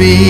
You